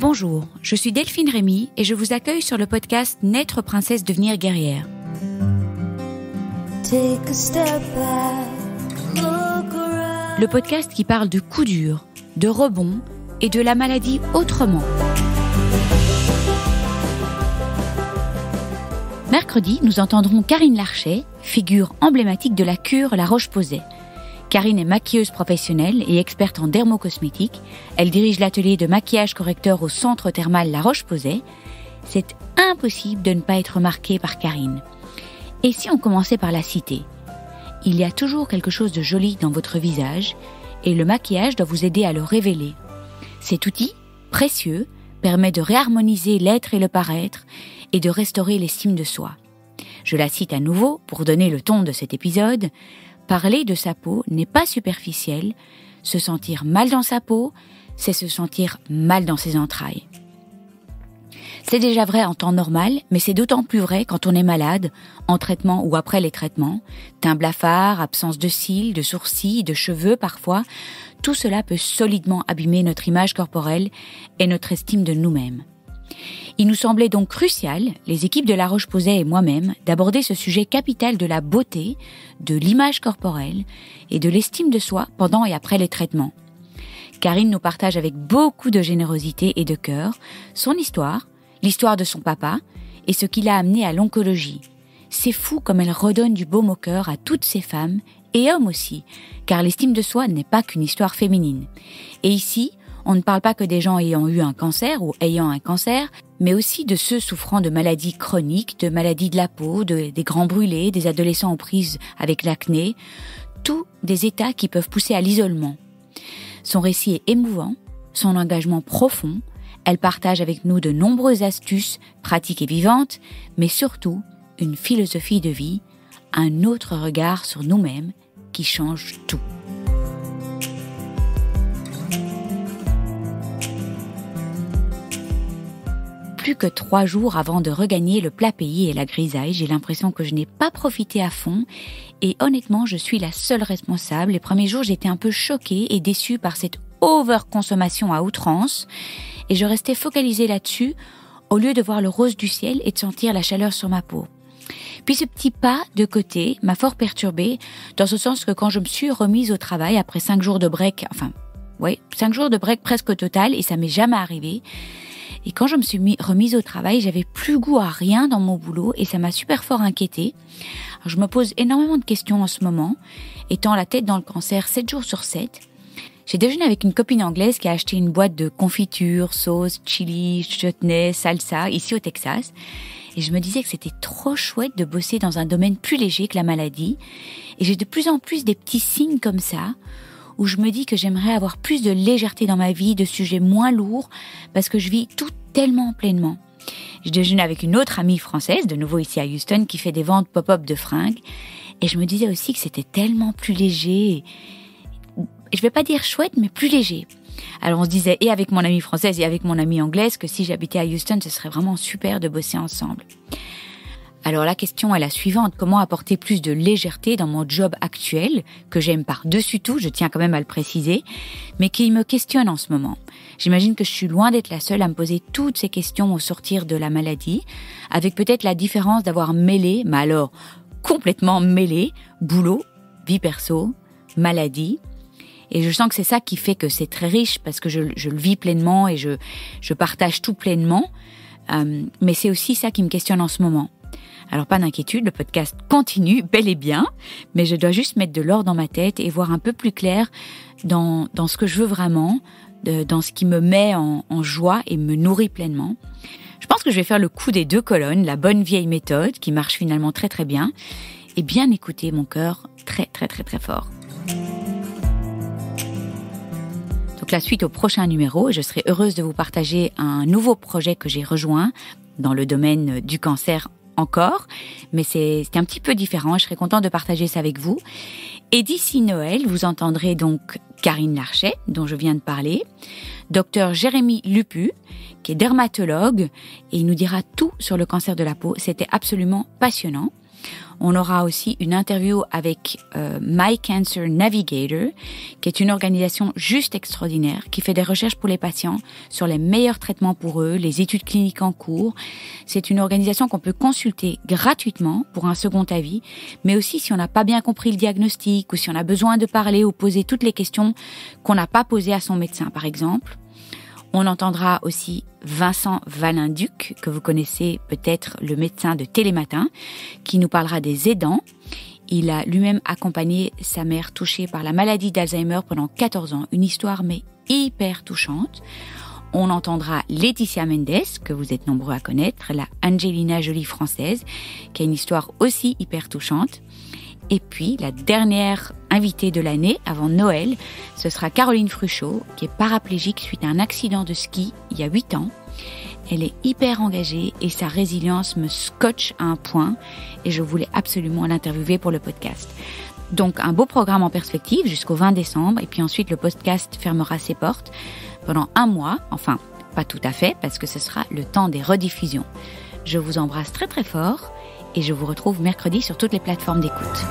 Bonjour, je suis Delphine Rémy et je vous accueille sur le podcast Naître princesse devenir guerrière. Le podcast qui parle de coups durs, de rebonds et de la maladie autrement. Mercredi, nous entendrons Karine Larchet, figure emblématique de la cure La Roche-Posay. Karine est maquilleuse professionnelle et experte en dermocosmétique. Elle dirige l'atelier de maquillage correcteur au centre thermal La Roche-Posay. C'est impossible de ne pas être marqué par Karine. Et si on commençait par la citer? Il y a toujours quelque chose de joli dans votre visage et le maquillage doit vous aider à le révéler. Cet outil, précieux, permet de réharmoniser l'être et le paraître et de restaurer l'estime de soi. Je la cite à nouveau pour donner le ton de cet épisode. Parler de sa peau n'est pas superficiel. Se sentir mal dans sa peau, c'est se sentir mal dans ses entrailles. C'est déjà vrai en temps normal, mais c'est d'autant plus vrai quand on est malade, en traitement ou après les traitements. Teint blafard, absence de cils, de sourcils, de cheveux parfois, tout cela peut solidement abîmer notre image corporelle et notre estime de nous-mêmes. Il nous semblait donc crucial, les équipes de La Roche-Posay et moi-même, d'aborder ce sujet capital de la beauté, de l'image corporelle et de l'estime de soi pendant et après les traitements. Karine nous partage avec beaucoup de générosité et de cœur son histoire, l'histoire de son papa et ce qui l'a amené à l'oncologie. C'est fou comme elle redonne du baume au cœur à toutes ces femmes et hommes aussi, car l'estime de soi n'est pas qu'une histoire féminine. Et ici, on ne parle pas que des gens ayant eu un cancer ou ayant un cancer, mais aussi de ceux souffrant de maladies chroniques, de maladies de la peau, de, des grands brûlés, des adolescents aux prises avec l'acné, tous des états qui peuvent pousser à l'isolement. Son récit est émouvant, son engagement profond, elle partage avec nous de nombreuses astuces, pratiques et vivantes, mais surtout une philosophie de vie, un autre regard sur nous-mêmes qui change tout. Plus que trois jours avant de regagner le plat pays et la grisaille. J'ai l'impression que je n'ai pas profité à fond et honnêtement, je suis la seule responsable. Les premiers jours, j'étais un peu choquée et déçue par cette overconsommation à outrance et je restais focalisée là-dessus au lieu de voir le rose du ciel et de sentir la chaleur sur ma peau. Puis ce petit pas de côté m'a fort perturbée, dans ce sens que quand je me suis remise au travail après cinq jours de break, enfin, ouais, cinq jours de break presque total, et ça m'est jamais arrivé, et quand je me suis mis, remise au travail, j'avais plus goût à rien dans mon boulot et ça m'a super fort inquiété. je me pose énormément de questions en ce moment, étant la tête dans le cancer 7 jours sur 7. J'ai déjeuné avec une copine anglaise qui a acheté une boîte de confiture, sauce, chili, chutney, salsa ici au Texas. Et je me disais que c'était trop chouette de bosser dans un domaine plus léger que la maladie. Et j'ai de plus en plus des petits signes comme ça où je me dis que j'aimerais avoir plus de légèreté dans ma vie, de sujets moins lourds, parce que je vis tout tellement pleinement. Je déjeune avec une autre amie française, de nouveau ici à Houston, qui fait des ventes pop-up de fringues, et je me disais aussi que c'était tellement plus léger. Je vais pas dire chouette, mais plus léger. Alors on se disait, et avec mon amie française et avec mon amie anglaise, que si j'habitais à Houston, ce serait vraiment super de bosser ensemble. Alors la question est la suivante, comment apporter plus de légèreté dans mon job actuel, que j'aime par-dessus tout, je tiens quand même à le préciser, mais qui me questionne en ce moment. J'imagine que je suis loin d'être la seule à me poser toutes ces questions au sortir de la maladie, avec peut-être la différence d'avoir mêlé, mais alors complètement mêlé, boulot, vie perso, maladie, et je sens que c'est ça qui fait que c'est très riche parce que je, le vis pleinement et je, je partage tout pleinement. Euh, mais c'est aussi ça qui me questionne en ce moment. Alors pas d'inquiétude, le podcast continue bel et bien, mais je dois juste mettre de l'or dans ma tête et voir un peu plus clair dans, dans ce que je veux vraiment, dans ce qui me met en, en joie et me nourrit pleinement. Je pense que je vais faire le coup des deux colonnes, la bonne vieille méthode qui marche finalement très très bien, et bien écouter mon cœur très très très très fort. Donc la suite au prochain numéro, je serai heureuse de vous partager un nouveau projet que j'ai rejoint dans le domaine du cancer encore, mais c'est un petit peu différent. Je serais content de partager ça avec vous. Et d'ici Noël, vous entendrez donc Karine Larchet, dont je viens de parler, docteur Jérémy Lupu, qui est dermatologue, et il nous dira tout sur le cancer de la peau. C'était absolument passionnant. On aura aussi une interview avec euh, My Cancer Navigator, qui est une organisation juste extraordinaire, qui fait des recherches pour les patients sur les meilleurs traitements pour eux, les études cliniques en cours. C'est une organisation qu'on peut consulter gratuitement pour un second avis, mais aussi si on n'a pas bien compris le diagnostic ou si on a besoin de parler ou poser toutes les questions qu'on n'a pas posées à son médecin, par exemple. On entendra aussi Vincent Valinduc, que vous connaissez peut-être le médecin de Télématin, qui nous parlera des aidants. Il a lui-même accompagné sa mère touchée par la maladie d'Alzheimer pendant 14 ans. Une histoire mais hyper touchante. On entendra Laetitia Mendes, que vous êtes nombreux à connaître, la Angelina Jolie française, qui a une histoire aussi hyper touchante. Et puis, la dernière invitée de l'année, avant Noël, ce sera Caroline Fruchot, qui est paraplégique suite à un accident de ski il y a 8 ans. Elle est hyper engagée et sa résilience me scotche à un point et je voulais absolument l'interviewer pour le podcast. Donc un beau programme en perspective jusqu'au 20 décembre et puis ensuite le podcast fermera ses portes pendant un mois, enfin pas tout à fait parce que ce sera le temps des rediffusions. Je vous embrasse très très fort et je vous retrouve mercredi sur toutes les plateformes d'écoute.